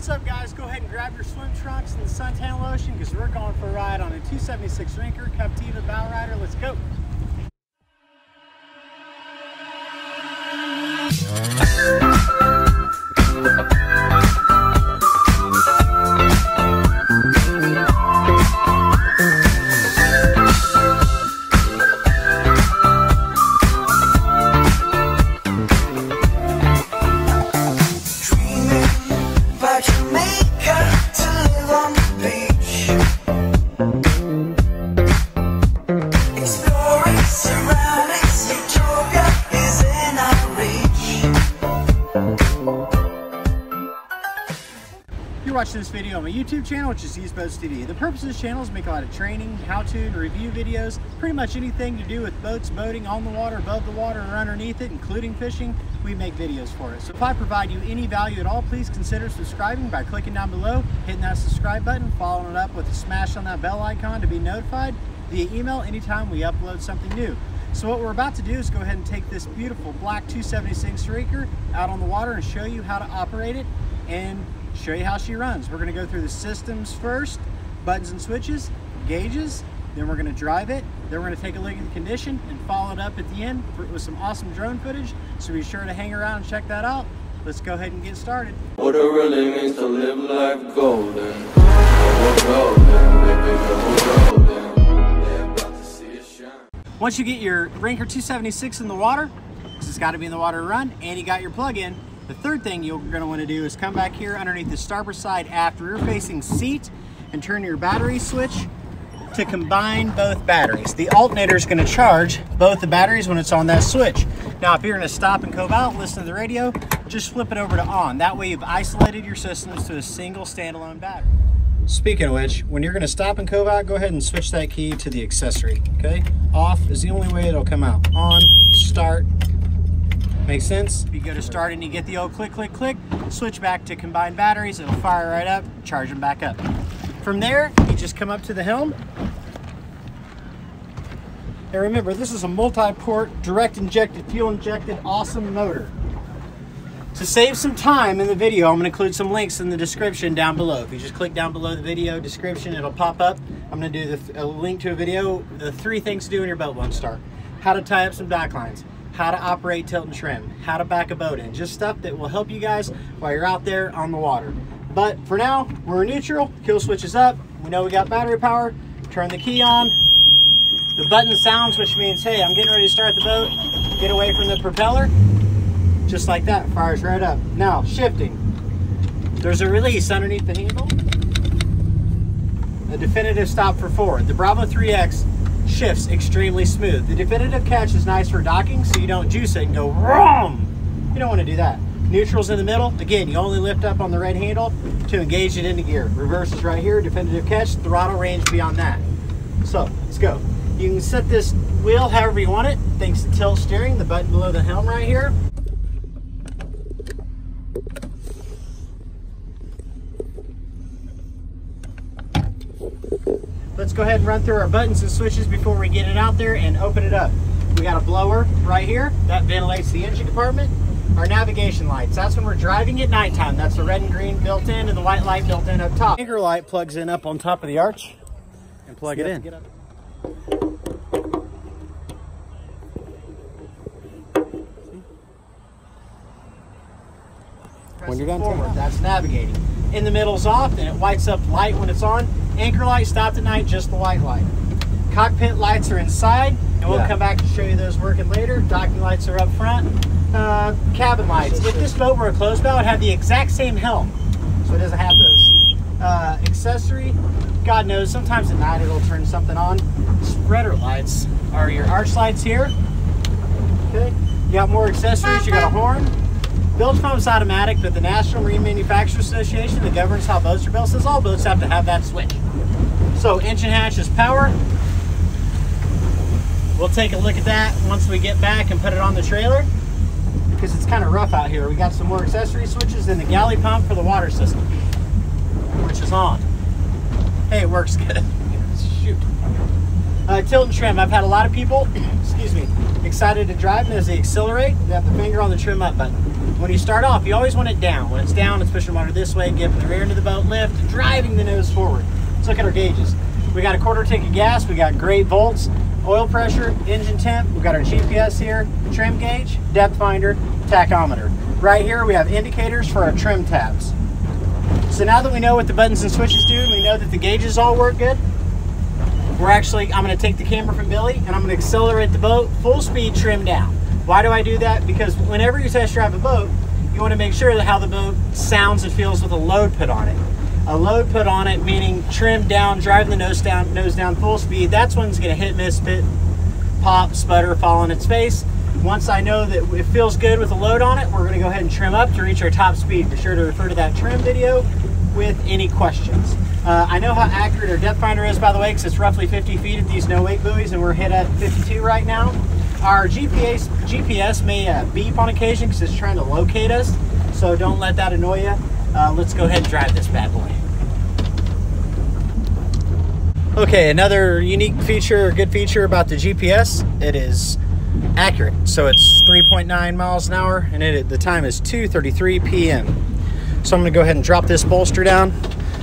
What's up guys? Go ahead and grab your swim trunks and the suntan lotion because we're going for a ride on a 276 Rinker Captiva Bow Rider. Let's go. video on my YouTube channel, which is Used Boats TV. The purpose of this channel is to make a lot of training, how-to, and review videos. Pretty much anything to do with boats, boating, on the water, above the water, or underneath it, including fishing, we make videos for it. So if I provide you any value at all, please consider subscribing by clicking down below, hitting that subscribe button, following it up with a smash on that bell icon to be notified via email anytime we upload something new. So what we're about to do is go ahead and take this beautiful black 276 Rinker out on the water and show you how to operate it and show you how she runs. We're gonna go through the systems first, buttons and switches, gauges, then we're gonna drive it, then we're gonna take a look at the condition and follow it up at the end for, with some awesome drone footage. So be sure to hang around and check that out. Let's go ahead and get started. What it really means to live life golden. We're golden, baby, we're golden. They're about to see us shine. Once you get your Rinker 276 in the water, because it's got to be in the water to run, and you got your plug-in, the third thing you're going to want to do is come back here underneath the starboard side after you're facing seat and turn your battery switch to combine both batteries. The alternator is going to charge both the batteries when it's on that switch. Now, if you're going to stop and cove out, listen to the radio, just flip it over to on. That way you've isolated your systems to a single standalone battery. Speaking of which, when you're going to stop and cove out, go ahead and switch that key to the accessory, okay? Off is the only way it'll come out. On, start, Make sense? You go to start and you get the old click, click, click, switch back to combined batteries, it'll fire right up, charge them back up. From there, you just come up to the helm. And remember, this is a multi-port, direct injected, fuel injected, awesome motor. To save some time in the video, I'm gonna include some links in the description down below. If you just click down below the video description, it'll pop up. I'm gonna do the, a link to a video, the three things to do when your boat won't start. How to tie up some dock lines, how to operate tilt and trim, how to back a boat in, just stuff that will help you guys while you're out there on the water. But for now, we're neutral, kill switch is up, we know we got battery power, turn the key on, the button sounds, which means, hey, I'm getting ready to start the boat, get away from the propeller, just like that, fires right up. Now, shifting. There's a release underneath the handle. A definitive stop for forward. The Bravo 3X shifts extremely smooth. The definitive catch is nice for docking, so you don't juice it and go wrong. You don't want to do that. Neutral's in the middle. Again, you only lift up on the red handle to engage it into gear. Reverse is right here, definitive catch, throttle range beyond that. So, let's go. You can set this wheel however you want it, thanks to tilt steering, the button below the helm right here. Let's go ahead and run through our buttons and switches before we get it out there and open it up. We got a blower right here that ventilates the engine compartment. Our navigation lights, that's when we're driving at nighttime. That's the red and green built in and the white light built in up top. Anchor light plugs in up on top of the arch and plug So it in. have to get up. Press you're done, forward, that's navigating. In the middle's off and it lights up light when it's on. Anchor light stopped at night, just the white light. Cockpit lights are inside, and we'll Yeah. come back to show you those working later. Docking lights are up front. Uh, cabin lights. If this boat were a closed bow, it would have the exact same helm, so it doesn't have those. Uh, accessory, God knows, sometimes at night it'll turn something on. Spreader lights are your arch lights here. Okay, you got more accessories. You got a horn. Built foam's automatic, but the National Marine Manufacturers Association that governs how boats are built says all boats have to have that switch. So engine hatch is power. We'll take a look at that once we get back and put it on the trailer because it's kind of rough out here. We got some more accessory switches and the galley pump for the water system, which is on. Hey, it works good. Shoot. Uh, tilt and trim. I've had a lot of people, excuse me, excited to drive, and as they accelerate, they have the finger on the trim up button. When you start off, you always want it down. When it's down, it's pushing water this way, giving the rear end of the boat lift, driving the nose forward. Let's look at our gauges. We got a quarter tank of gas, we got great volts, oil pressure, engine temp, we got our GPS here, trim gauge, depth finder, tachometer. Right here we have indicators for our trim tabs. So now that we know what the buttons and switches do, and we know that the gauges all work good, we're actually, I'm gonna take the camera from Billy and I'm gonna accelerate the boat, full speed trim down. Why do I do that? Because whenever you test drive a boat, you wanna make sure that how the boat sounds and feels with a load put on it. A load put on it, meaning trim down, driving the nose down, nose down full speed, that's when it's gonna hit, miss, pit, pop, sputter, fall on its face. Once I know that it feels good with a load on it, we're gonna go ahead and trim up to reach our top speed. Be sure to refer to that trim video with any questions. Uh, I know how accurate our depth finder is, by the way, because it's roughly 50 feet at these no wake buoys, and we're hit at 52 right now. Our GPS, GPS may uh, beep on occasion because it's trying to locate us, so don't let that annoy you. Uh, let's go ahead and drive this bad boy. Okay, another unique feature, good feature about the GPS, it is accurate. So it's 3.9 miles an hour, and it, the time is 2:33 p.m. So I'm gonna go ahead and drop this bolster down.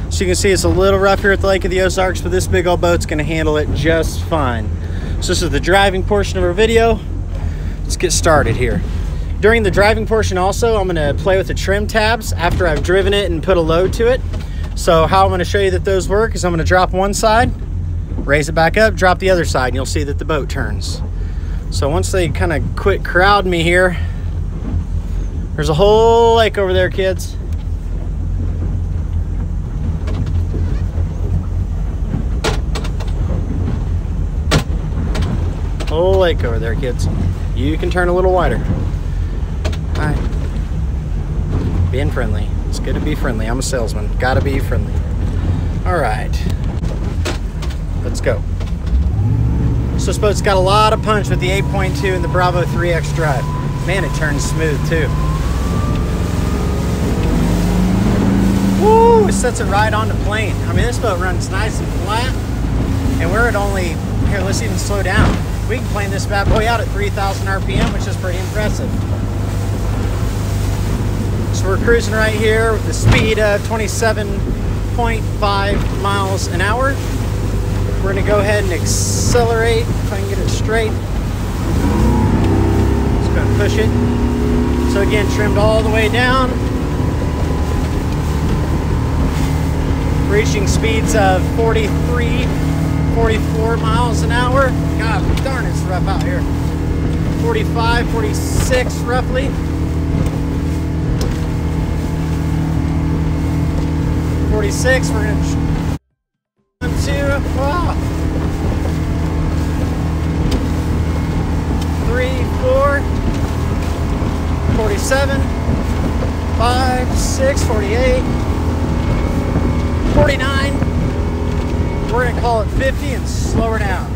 So you can see it's a little rough here at the Lake of the Ozarks, but this big old boat's gonna handle it just fine. So this is the driving portion of our video. Let's get started here. During the driving portion also, I'm gonna play with the trim tabs after I've driven it and put a load to it. So how I'm gonna show you that those work is I'm gonna drop one side, raise it back up, drop the other side, and you'll see that the boat turns. So once they kind of quit crowding me here, there's a whole lake over there, kids. Whole lake over there, kids. You can turn a little wider. Hi. Being friendly. It's good to be friendly. I'm a salesman. Gotta be friendly. All right. Let's go. So this boat's got a lot of punch with the 8.2 and the Bravo 3X drive. Man, it turns smooth too. Woo! It sets it right on the plane. I mean, this boat runs nice and flat, and we're at only, here, let's even slow down. We can plane this bad boy out at 3,000 RPM, which is pretty impressive. So we're cruising right here with the speed of 27.5 miles an hour. We're gonna go ahead and accelerate if I can get it straight. Just gonna push it. So again, trimmed all the way down. Reaching speeds of 43, 44 miles an hour. God darn, it's rough out here. 45, 46 roughly. 46, we're gonna one, two, ah. three, four, 47, five, six, 48, 49. We're gonna call it 50 and slow her down.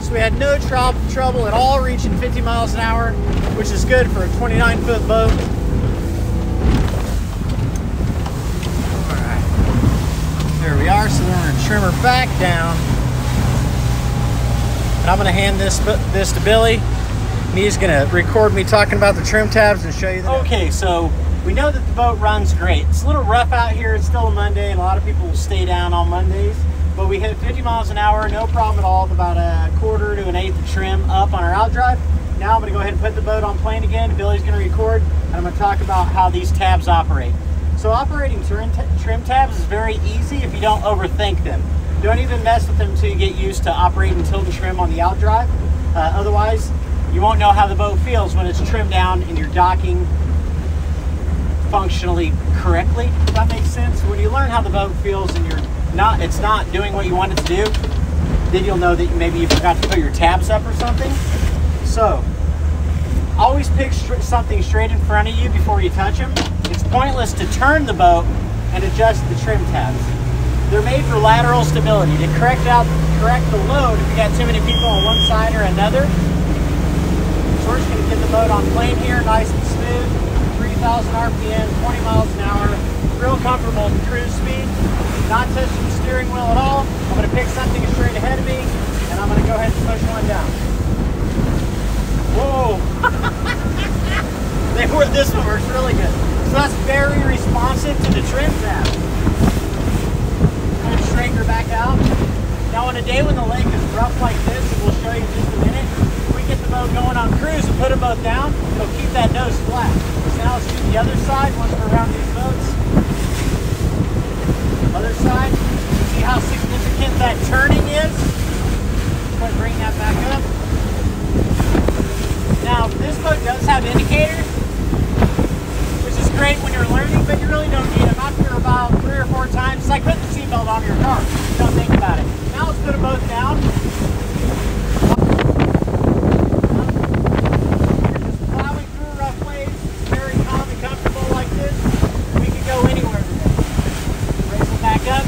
So we had no trou- trouble at all reaching 50 miles an hour, which is good for a 29 foot boat. All right. There we are. So we're gonna trim her back down. And I'm gonna hand this this to Billy. And he's gonna record me talking about the trim tabs and show you. The okay, so we know that the boat runs great. It's a little rough out here. It's still a Monday, and a lot of people will stay down on Mondays. But we hit 50 miles an hour, no problem at all. with About a quarter to an eighth of trim up on our outdrive. Now I'm gonna go ahead and put the boat on plane again. Billy's gonna record, and I'm gonna talk about how these tabs operate. So operating trim, trim tabs is very easy if you don't overthink them. Don't even mess with them until you get used to operating tilt and trim on the outdrive. Uh, otherwise, you won't know how the boat feels when it's trimmed down and you're docking functionally correctly. If that makes sense. When you learn how the boat feels and you're not, it's not doing what you want it to do, then you'll know that maybe you forgot to put your tabs up or something. So, always pick something straight in front of you before you touch them. It's pointless to turn the boat and adjust the trim tabs. They're made for lateral stability to correct out, correct the load if you got too many people on one side or another. So we're just gonna get the boat on plane here, nice and smooth, 3,000 RPM, 20 miles an hour, real comfortable cruise speed, not touching the steering wheel at all. I'm gonna pick something straight ahead of me, and I'm gonna go ahead and push one down. Whoa! they were, this one works really good. So that's very responsive to the trim tab. Her back out. Now on a day when the lake is rough like this, and we'll show you in just a minute, we get the boat going on cruise and put them both down, it'll keep that nose flat. So now let's do the other side once we're around these boats. Other side, see how significant that turning is? Ahead bring that back up. Now, this boat does have indicators, which is great when you're learning, but you really don't need them after about three or four times. It's like putting the seatbelt on your car. Don't think about it. Now let's put them both down. Just plowing through rough waves, very calm and comfortable like this. We can go anywhere today. Raise them back up.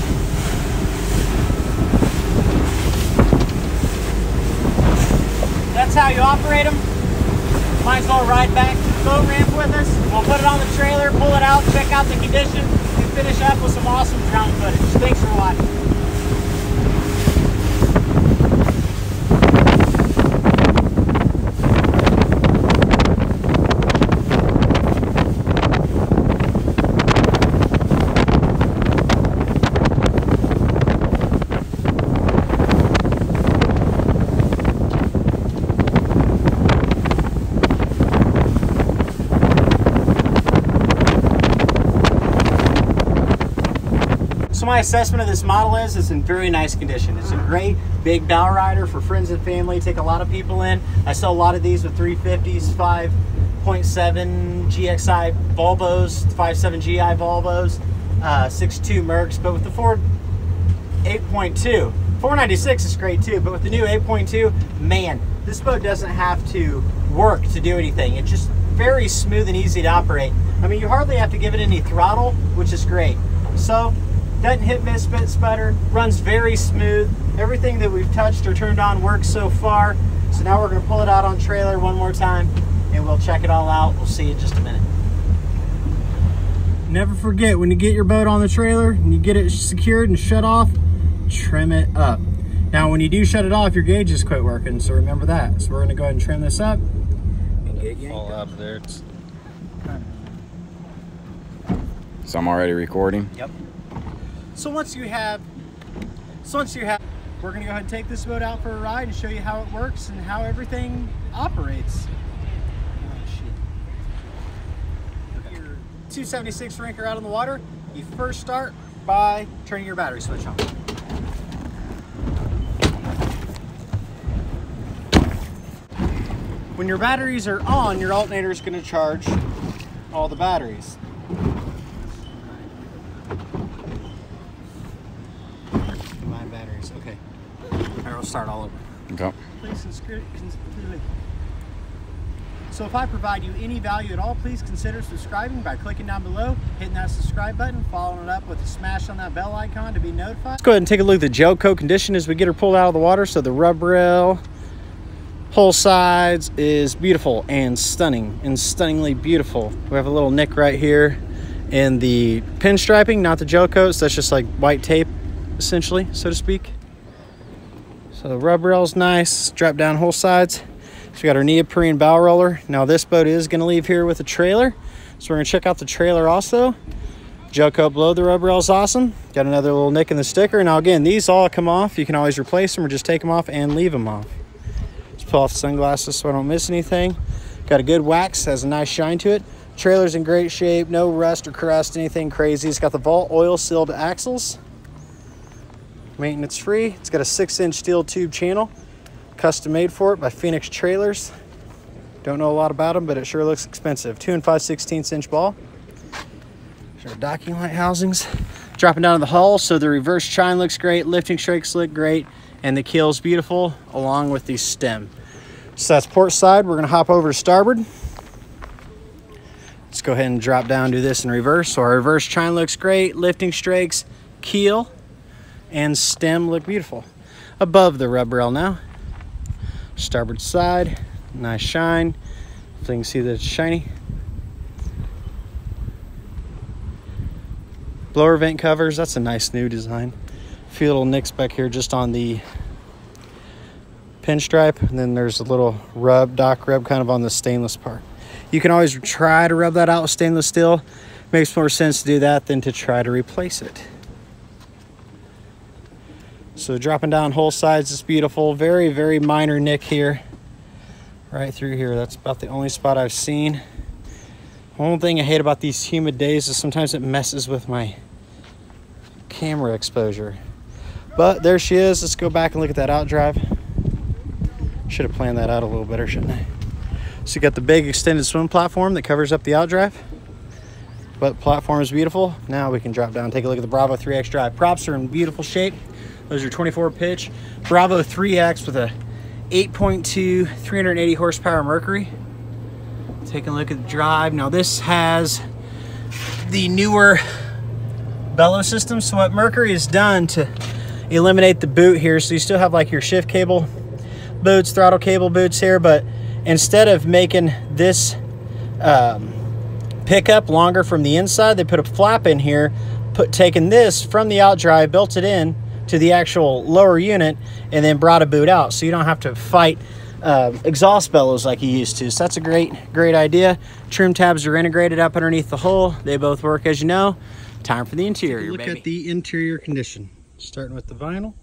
That's how you operate them. Might as well ride back to the boat ramp with us. We'll put it on the trailer, pull it out, check out the condition, and finish up with some awesome drone footage. Thanks for watching. So my assessment of this model is it's in very nice condition. It's a great big bow rider for friends and family. Take a lot of people in. I sell a lot of these with 350s, 5.7 GXI Volvos, 5.7 GI Volvos, uh, 6.2 Mercs, but with the Ford 8.2. 496 is great too, but with the new 8.2, man, this boat doesn't have to work to do anything. It's just very smooth and easy to operate. I mean, you hardly have to give it any throttle, which is great. So, doesn't hit miss, spit, sputter, runs very smooth. Everything that we've touched or turned on works so far. So now we're gonna pull it out on trailer one more time and we'll check it all out. We'll see you in just a minute. Never forget when you get your boat on the trailer and you get it secured and shut off, trim it up. Now, when you do shut it off, your gauges quit working, so remember that. So we're gonna go ahead and trim this up and get yanked Fall up. up there. It's So I'm already recording. Yep. So once you have, so once you have, we're gonna go ahead and take this boat out for a ride and show you how it works and how everything operates. Oh. Your 276 Rinker out on the water, you first start by turning your battery switch on. When your batteries are on, your alternator is going to charge all the batteries. Combine batteries. Okay. All right, we'll start all over. Okay. Please. So if I provide you any value at all, please consider subscribing by clicking down below, hitting that subscribe button, following it up with a smash on that bell icon to be notified. Let's go ahead and take a look at the gel coat condition as we get her pulled out of the water. So the rub rail, whole sides is beautiful and stunning and stunningly beautiful. We have a little nick right here in the pinstriping, not the gel coat. So that's just like white tape, essentially, so to speak. So the rub rail's nice, drop down whole sides. So we got our neoprene bow roller. Now this boat is gonna leave here with a trailer. So we're gonna check out the trailer also. Coat below the rub rail is awesome. Got another little nick in the sticker. Now again, these all come off. You can always replace them or just take them off and leave them off. Just pull off the sunglasses so I don't miss anything. Got a good wax, has a nice shine to it. Trailer's in great shape, no rust or crust, anything crazy. It's got the vault oil sealed axles. Maintenance free. It's got a six inch steel tube channel, custom made for it by Phoenix Trailers. Don't know a lot about them, but it sure looks expensive. Two and five sixteenths inch ball. Our docking light housings. Dropping down to the hull, so the reverse chine looks great, lifting strakes look great, and the keel's beautiful, along with the stem. So that's port side. We're gonna hop over to starboard. Let's go ahead and drop down, do this in reverse. So our reverse chine looks great, lifting strakes, keel, and stem look beautiful. Above the rub rail now. Starboard side, nice shine. So you can see that it's shiny. Blower vent covers, that's a nice new design. A few little nicks back here just on the pinstripe. And then there's a little rub, dock rub kind of on the stainless part. You can always try to rub that out with stainless steel. Makes more sense to do that than to try to replace it. So dropping down whole sides is beautiful. Very, very minor nick here. Right through here. That's about the only spot I've seen. One thing I hate about these humid days is sometimes it messes with my camera exposure. But there she is. Let's go back and look at that outdrive. Should have planned that out a little better, shouldn't I? So you got the big extended swim platform that covers up the outdrive. But platform is beautiful. Now we can drop down take a look at the Bravo 3X drive. Props are in beautiful shape. Those are 24 pitch. Bravo 3X with a 8.2, 380 horsepower Mercury. Take a look at the drive. Now this has the newer bellow system. So what Mercury has done to eliminate the boot here, so you still have like your shift cable boots, throttle cable boots here, but instead of making this um, pickup longer from the inside, they put a flap in here, put taking this from the outdrive, built it in to the actual lower unit, and then brought a boot out, so you don't have to fight uh, exhaust bellows like you used to. So that's a great, great idea. Trim tabs are integrated up underneath the hull. They both work, as you know. Time for the interior, Look baby. at the interior condition. Starting with the vinyl.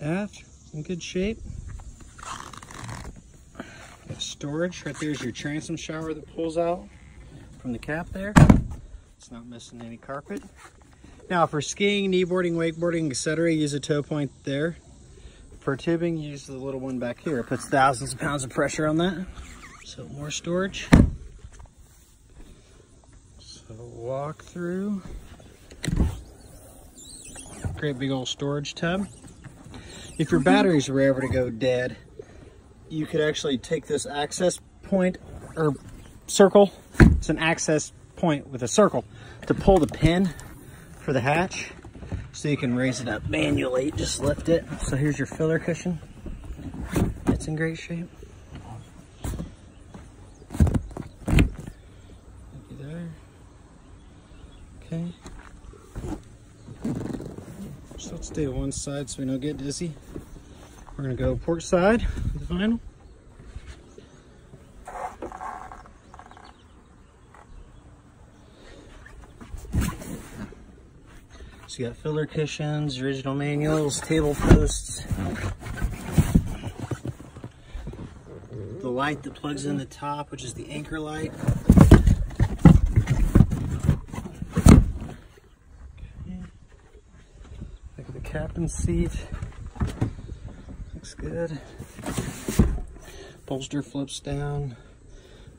Aft, in good shape. Got storage. Right there's your transom shower that pulls out from the cap there. It's not missing any carpet. Now for skiing, kneeboarding, wakeboarding, etc., use a toe point there. For tubing, use the little one back here. It puts thousands of pounds of pressure on that. So more storage. So walk through. Great big old storage tub. If your batteries were ever to go dead, you could actually take this access point or circle. It's an access point with a circle to pull the pin for the hatch so you can raise it up manually. Just lift it. So here's your filler cushion. It's in great shape. Okay. So let's stay to one side so we don't get dizzy. We're gonna go port side with the vinyl. So you got filler cushions, original manuals, table posts. The light that plugs in the top, which is the anchor light. Look at the captain's seat. Looks good. Bolster flips down.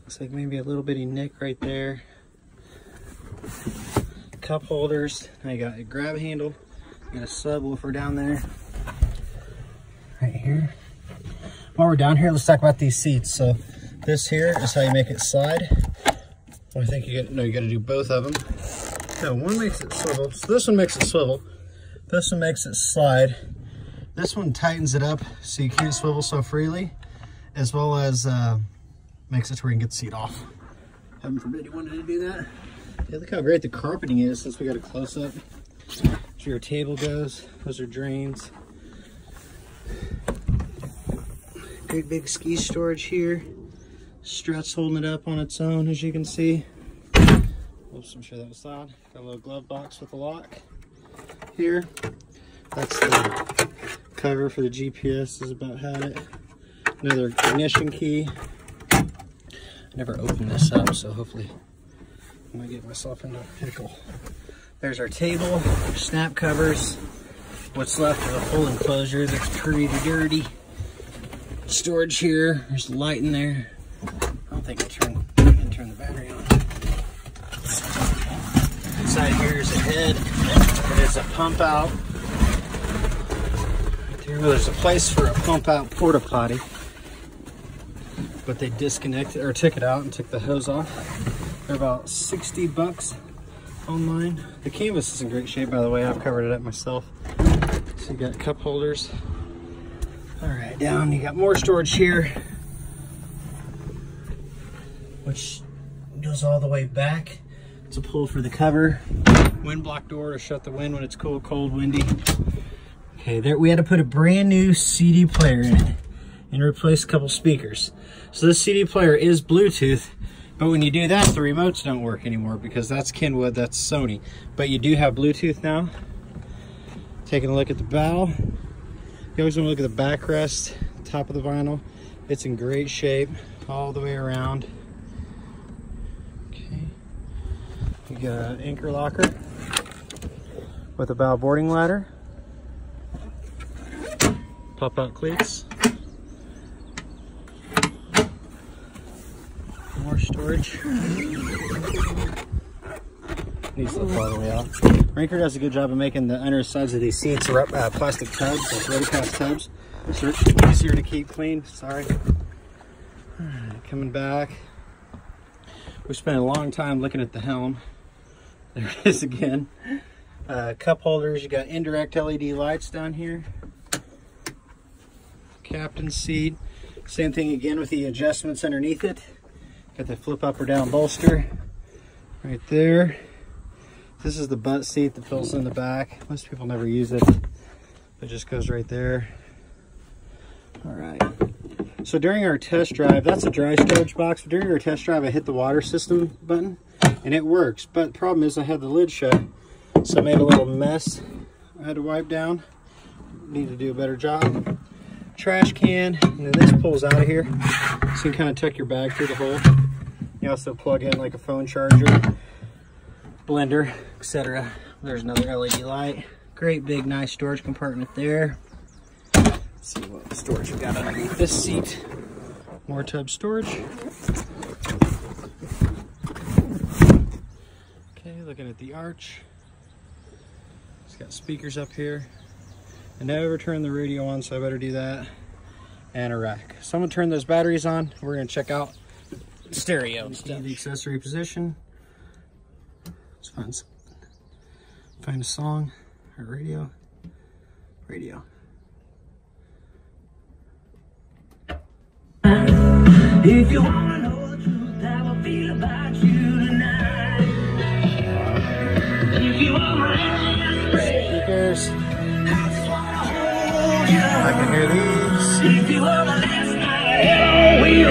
Looks like maybe a little bitty nick right there. Cup holders. You got a grab handle. Got a subwoofer down there. Right here. While we're down here, let's talk about these seats. So this here is how you make it slide. Well, I think you got no, you got to do both of them. No, one makes it swivel. So this one makes it swivel. This one makes it slide. This one tightens it up so you can't swivel so freely, as well as uh, makes it to where you can get the seat off. Heaven forbid you wanted to do that. Yeah, look how great the carpeting is since we got a close up. So your table goes. Those are drains. Great big ski storage here. Struts holding it up on its own, as you can see. Oops, I'm sure that was loud. Got a little glove box with a lock here. That's the cover for the GPS is about had it. Another ignition key. I never opened this up, so hopefully I'm gonna get myself into a pickle. There's our table, snap covers, what's left of the whole enclosure that's pretty dirty. Storage here, there's light in there. I don't think I turned, I can turn the battery on. Inside here is a head. It is a pump out. There's a place for a pump out porta potty. But they disconnected or took it out and took the hose off. They're about 60 bucks online. The canvas is in great shape, by the way. I've covered it up myself. So you got cup holders. All right, down you got more storage here, which goes all the way back. It's a pull for the cover. Wind block door to shut the wind when it's cool, cold, windy. Okay, there we had to put a brand new CD player in and replace a couple speakers. So this CD player is Bluetooth, but when you do that, the remotes don't work anymore because that's Kenwood, that's Sony. But you do have Bluetooth now. Taking a look at the bow. You always want to look at the backrest, top of the vinyl. It's in great shape all the way around. Okay. You got an anchor locker with a bow boarding ladder. Pop out cleats. More storage. Needs to fall all the way out. Rinker does a good job of making the undersides of these seats uh, plastic tubs, like ready cast tubs. So it's easier to keep clean. Sorry. Coming back. We spent a long time looking at the helm. There it is again. Uh, cup holders, you got indirect LED lights down here. Captain seat. Same thing again with the adjustments underneath it. Got the flip up or down bolster right there. This is the butt seat that fills in the back. Most people never use it. It just goes right there. All right. So during our test drive, that's a dry storage box. But During our test drive, I hit the water system button and it works. But the problem is I had the lid shut. So I made a little mess. I had to wipe down. Need to do a better job. Trash can, and then this pulls out of here. So you can kind of tuck your bag through the hole. You also plug in like a phone charger, blender, etc. There's another LED light. Great big nice storage compartment there. Let's see what storage we got underneath this seat. More tub storage. Okay, looking at the arch. It's got speakers up here. I never turned the radio on, so I better do that. And a rack. So I'm gonna turn those batteries on. We're gonna check out stereo stuff. The accessory position. Let's find find a song or radio. Radio. If you wanna know the truth, how I feel about you tonight. If you are my Speakers. I just wanna hold you. I can hear these. If you my last night, hell, we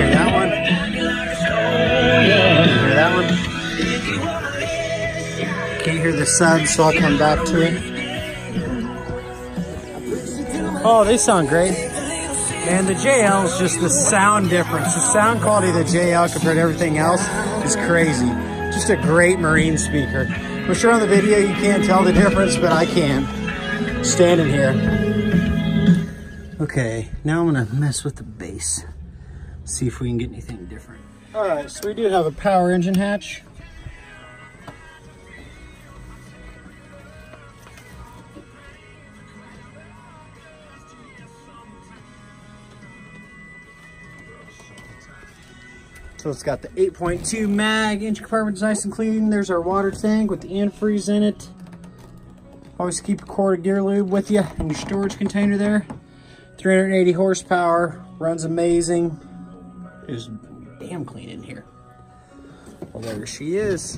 Can't hear the sub, so I'll come back to it. Oh, they sound great. And the JL is just the sound difference. The sound quality of the JL compared to everything else is crazy. Just a great marine speaker. I'm sure on the video you can't tell the difference, but I can. Standing here. Okay, now I'm gonna mess with the bass. See if we can get anything different. All right, so we do have a power engine hatch. So it's got the 8.2 mag, engine compartment's nice and clean. There's our water tank with the antifreeze in it. Always keep a quart of gear lube with you in your storage container there. 380 horsepower, runs amazing. Is damn clean in here. Well, there she is.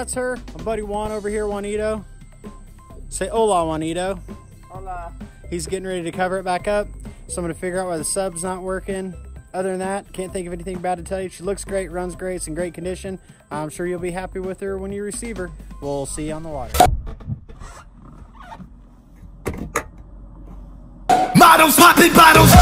That's her. My buddy Juan over here, Juanito. Say hola, Juanito. Hola. He's getting ready to cover it back up. So I'm gonna figure out why the sub's not working. Other than that, can't think of anything bad to tell you. She looks great, runs great, it's in great condition. I'm sure you'll be happy with her when you receive her. We'll see you on the water. Models popping bottles.